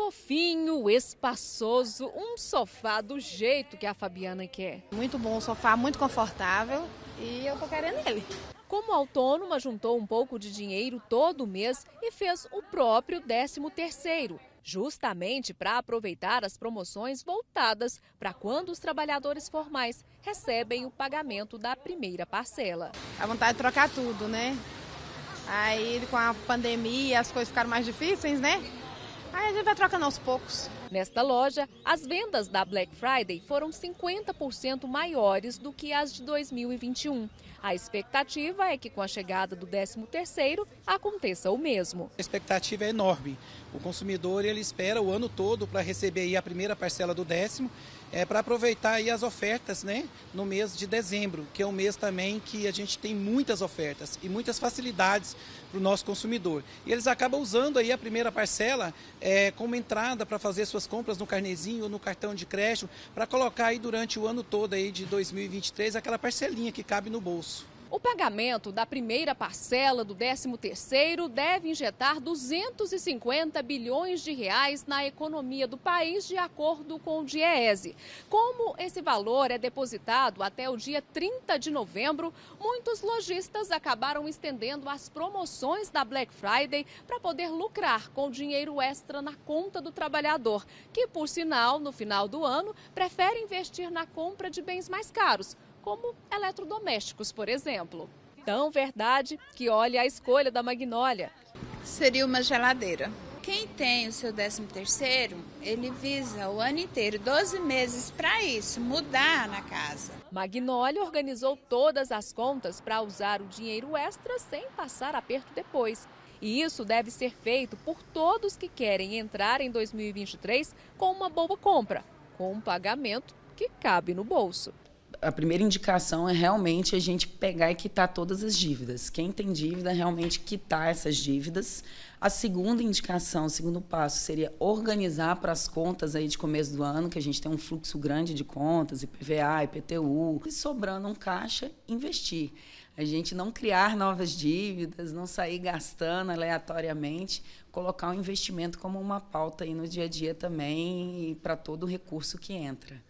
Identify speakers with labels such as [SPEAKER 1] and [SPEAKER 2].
[SPEAKER 1] fofinho, espaçoso, um sofá do jeito que a Fabiana quer.
[SPEAKER 2] Muito bom o sofá, muito confortável e eu tô querendo ele.
[SPEAKER 1] Como autônoma, juntou um pouco de dinheiro todo mês e fez o próprio 13 terceiro, justamente para aproveitar as promoções voltadas para quando os trabalhadores formais recebem o pagamento da primeira parcela.
[SPEAKER 2] A vontade de trocar tudo, né? Aí com a pandemia as coisas ficaram mais difíceis, né? Aí a gente vai trocando aos poucos.
[SPEAKER 1] Nesta loja, as vendas da Black Friday foram 50% maiores do que as de 2021. A expectativa é que com a chegada do 13º aconteça o mesmo.
[SPEAKER 3] A expectativa é enorme. O consumidor ele espera o ano todo para receber a primeira parcela do décimo, é para aproveitar as ofertas, né, no mês de dezembro, que é um mês também que a gente tem muitas ofertas e muitas facilidades para o nosso consumidor. E eles acabam usando aí a primeira parcela é, como entrada para fazer suas compras no carnezinho ou no cartão de crédito, para colocar aí durante o ano todo aí de 2023 aquela parcelinha que cabe no bolso.
[SPEAKER 1] O pagamento da primeira parcela do 13º deve injetar 250 bilhões de reais na economia do país, de acordo com o DIEESE. Como esse valor é depositado até o dia 30 de novembro, muitos lojistas acabaram estendendo as promoções da Black Friday para poder lucrar com dinheiro extra na conta do trabalhador, que, por sinal, no final do ano, prefere investir na compra de bens mais caros como eletrodomésticos, por exemplo. Tão verdade que olha a escolha da Magnólia.
[SPEAKER 4] Seria uma geladeira. Quem tem o seu 13 terceiro, ele visa o ano inteiro, 12 meses para isso, mudar na casa.
[SPEAKER 1] Magnólia organizou todas as contas para usar o dinheiro extra sem passar aperto depois. E isso deve ser feito por todos que querem entrar em 2023 com uma boa compra, com um pagamento que cabe no bolso
[SPEAKER 5] a primeira indicação é realmente a gente pegar e quitar todas as dívidas. Quem tem dívida, realmente quitar essas dívidas. A segunda indicação, o segundo passo, seria organizar para as contas aí de começo do ano, que a gente tem um fluxo grande de contas, IPVA, IPTU, e sobrando um caixa, investir. A gente não criar novas dívidas, não sair gastando aleatoriamente, colocar o investimento como uma pauta aí no dia a dia também para todo o recurso que entra.